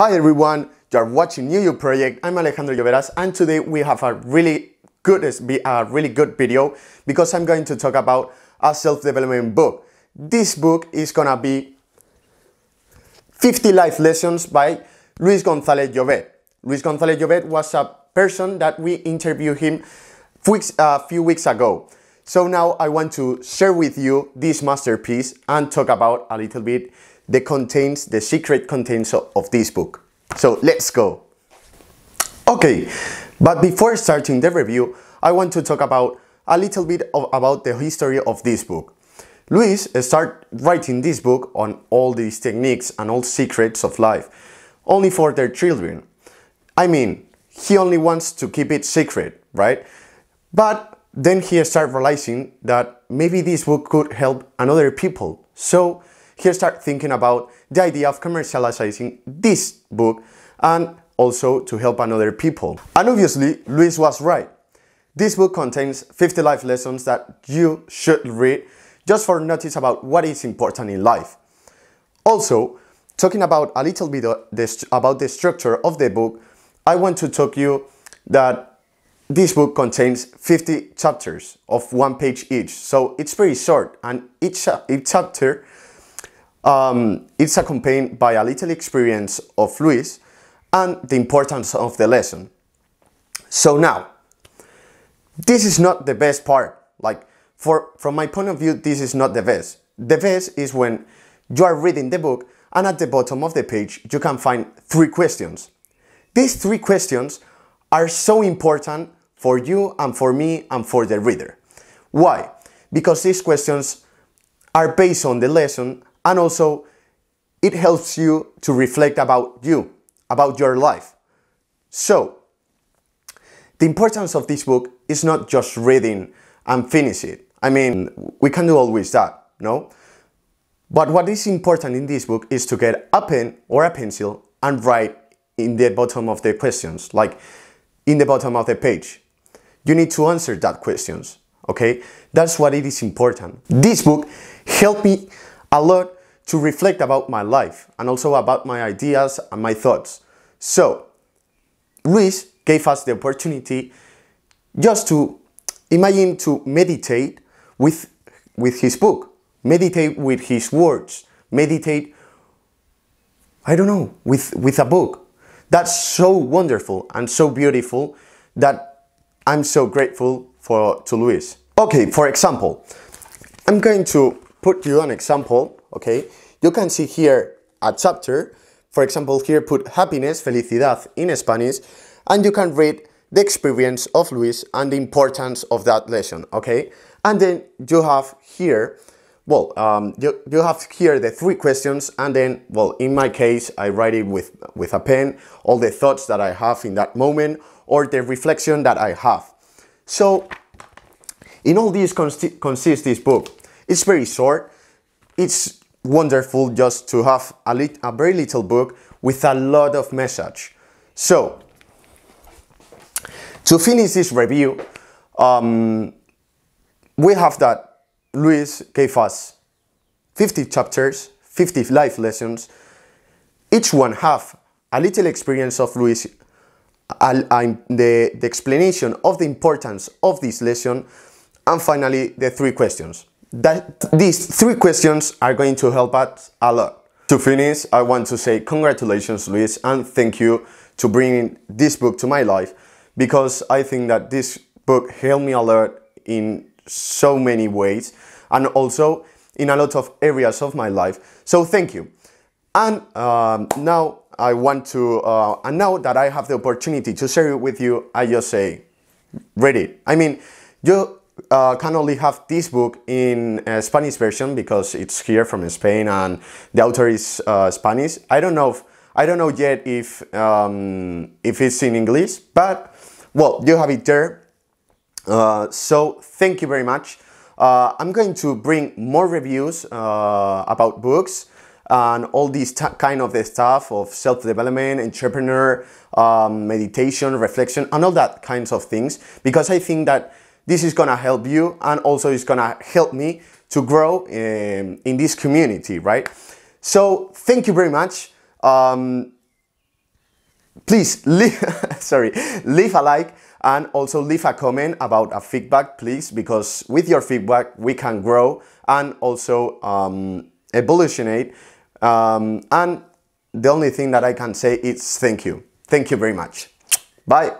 Hi everyone, you're watching New You Project. I'm Alejandro Lloveras and today we have a really good a really good video because I'm going to talk about a self-development book. This book is gonna be 50 Life Lessons by Luis Gonzalez Llobet. Luis Gonzalez Llobet was a person that we interviewed him a few weeks ago. So now I want to share with you this masterpiece and talk about a little bit the contents, the secret contents of, this book. So let's go. Okay, but before starting the review, I want to talk about a little bit of, about the history of this book. Luis started writing this book on all these techniques and all secrets of life, only for their children. I mean, he only wants to keep it secret, right? But then he started realizing that maybe this book could help another people. So he started thinking about the idea of commercializing this book and also to help another people. And obviously, Luis was right. This book contains 50 life lessons that you should read just for notice about what is important in life. Also, talking about a little bit about the structure of the book, I want to talk you that this book contains 50 chapters of one page each, so it's very short, and each, each chapter um, it's accompanied by a little experience of Luis and the importance of the lesson. So now, this is not the best part. Like, for, from my point of view, this is not the best. The best is when you are reading the book and at the bottom of the page, you can find three questions. These three questions are so important for you and for me and for the reader. Why? Because these questions are based on the lesson and also it helps you to reflect about you, about your life. So, the importance of this book is not just reading and finish it. I mean, we can do always that, no? But what is important in this book is to get a pen or a pencil and write in the bottom of the questions, like in the bottom of the page you need to answer that questions okay? That's what it is important. This book helped me a lot to reflect about my life and also about my ideas and my thoughts. So Luis gave us the opportunity just to imagine to meditate with with his book meditate with his words meditate I don't know with with a book. That's so wonderful and so beautiful that I'm so grateful for to Luis. Okay, for example, I'm going to put you an example, okay? You can see here a chapter, for example, here put happiness, felicidad in Spanish, and you can read the experience of Luis and the importance of that lesson, okay? And then you have here, well, um, you, you have here the three questions, and then, well, in my case, I write it with, with a pen, all the thoughts that I have in that moment, or the reflection that I have. So, in all this consists this book. It's very short. It's wonderful just to have a, a very little book with a lot of message. So, to finish this review, um, we have that Luis gave us 50 chapters, 50 life lessons. Each one have a little experience of Luis the, the explanation of the importance of this lesson, and finally the three questions. That, these three questions are going to help us a lot. To finish, I want to say congratulations, Luis, and thank you to bringing this book to my life because I think that this book helped me a lot in so many ways and also in a lot of areas of my life. So thank you. And um, now I want to, uh, and now that I have the opportunity to share it with you, I just say, read it. I mean, you uh, can only have this book in a Spanish version because it's here from Spain and the author is uh, Spanish. I don't know if, I don't know yet if um, if it's in English, but well, you have it there. Uh, so thank you very much. Uh, I'm going to bring more reviews about books and all these kind of the stuff of self-development, entrepreneur, um, meditation, reflection, and all that kinds of things, because I think that this is gonna help you and also it's gonna help me to grow in, in this community, right? So thank you very much. Um, please leave, sorry, leave a like and also leave a comment about a feedback, please, because with your feedback we can grow and also um, evolutionate. Um, and the only thing that I can say is thank you. Thank you very much. Bye.